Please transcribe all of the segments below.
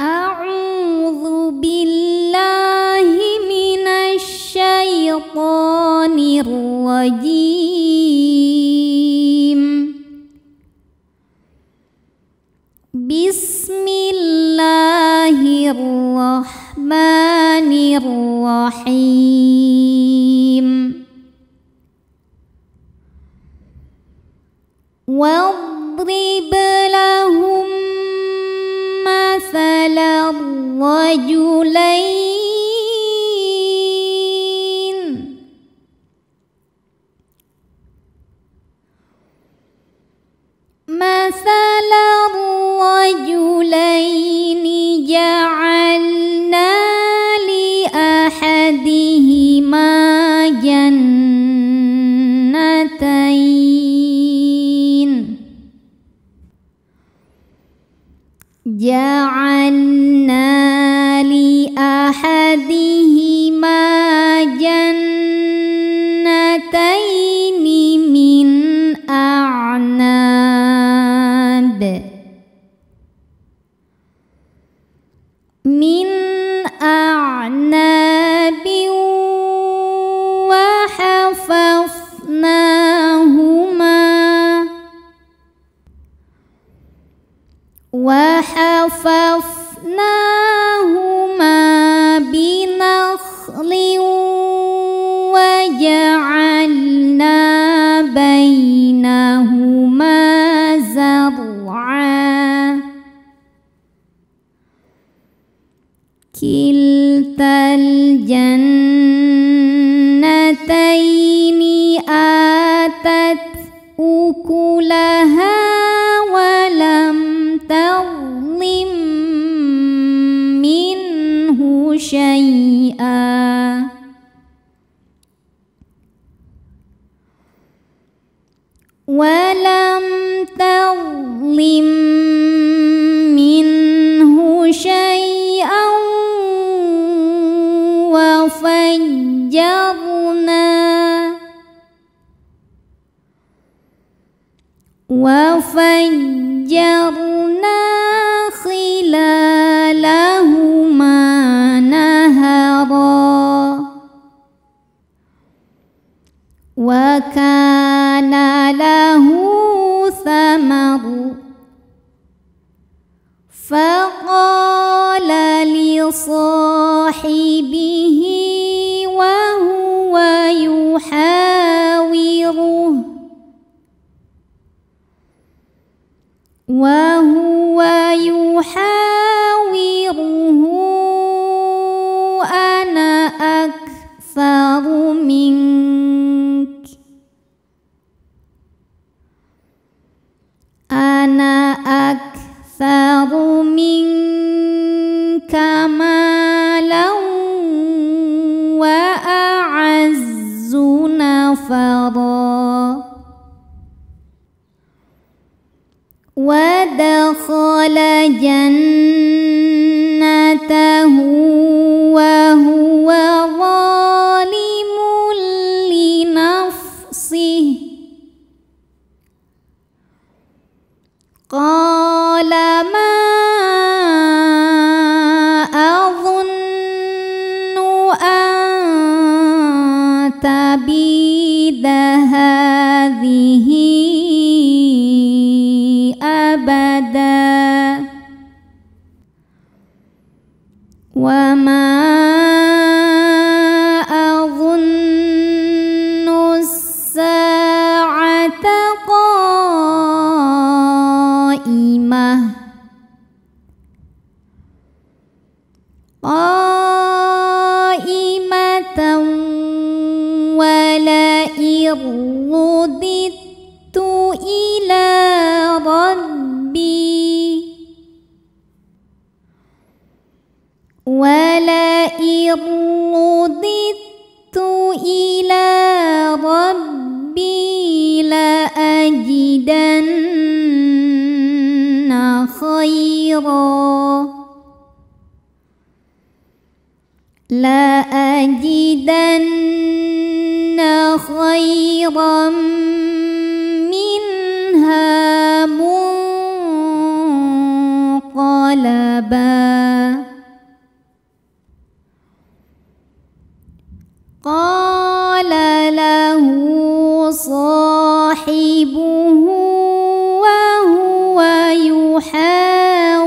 أعوذ بالله من الشيطان الرجيم. بسم الله الرحمن الرحيم. واضرب لهم ngồi du lấy جنتين من أعناب. من أعناب وحففناهما وحففناهما tat وفجرنا خلالهما نهرا. وكان له أنا أكثر منك. أنا أكثر منك مالا وأعز نفرا. ودخل جنته قال ولئن رددت إلى ربي لأجدن خيرا لأجدن خيرا قال له صاحبه وهو يحاوره.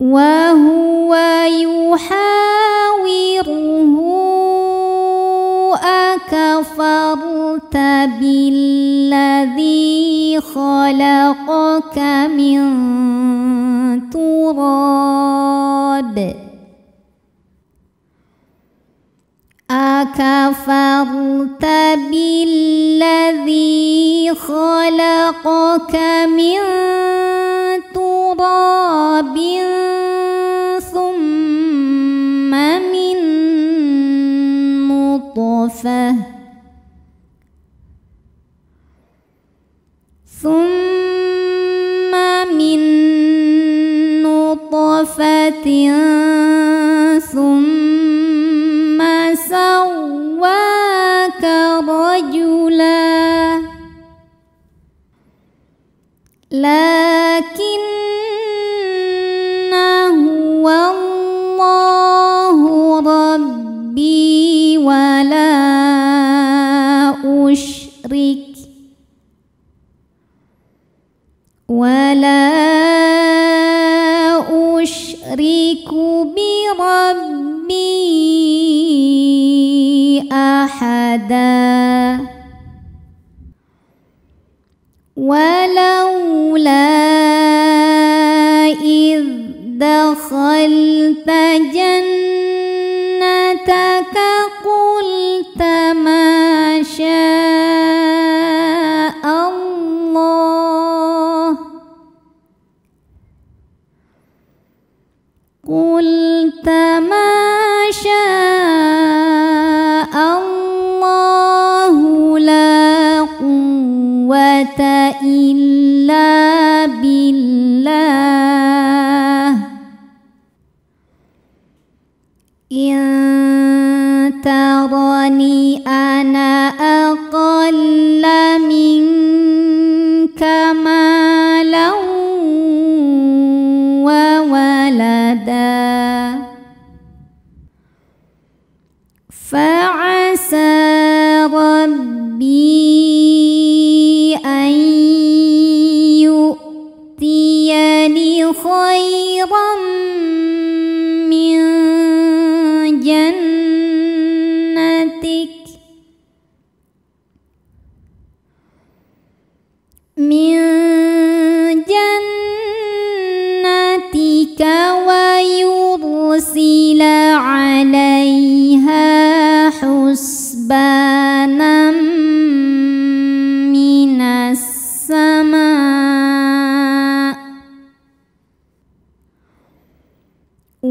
وهو يحاوره. أكفرت بالذي خلقك من تراب. أكفرت بالذي خلقك من تراب ثم من نطفة. نطفة دخلت جنتك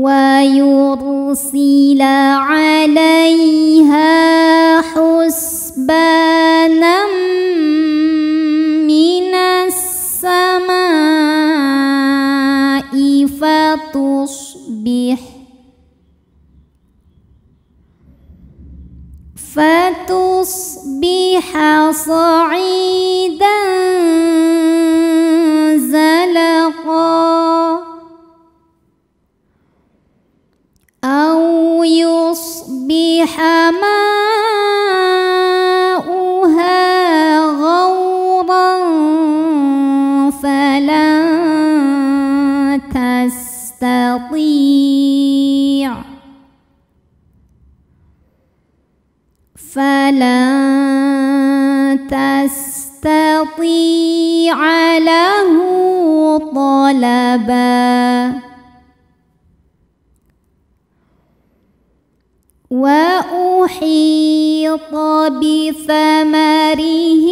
ويرسل عليها حسبانا من السماء فتصبح فتصبح صعيدا وأحيط بثمره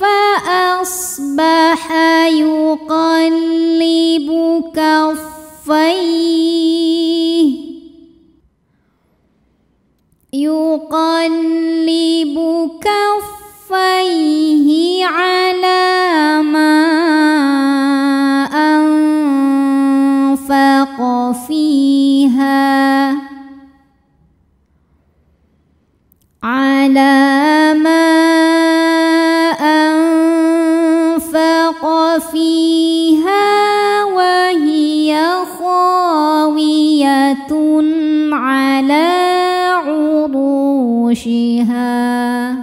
فأصبح يقلب كفيه. يقلب كفيه. عروشها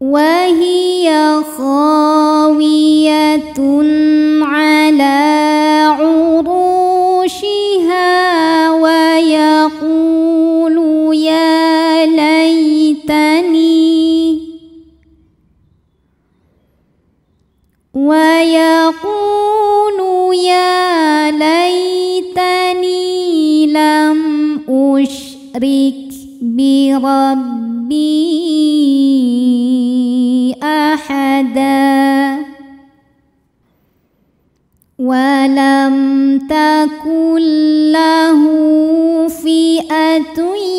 وهي خاوية على عروشها ويقول يا ليتني ويقول أشرك بربي أحدا. ولم تكن له فئة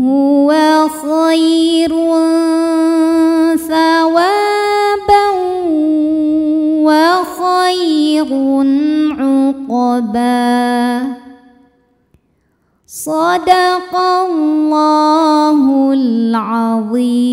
هو خير ثوابا وخير عقبا. صدق الله العظيم.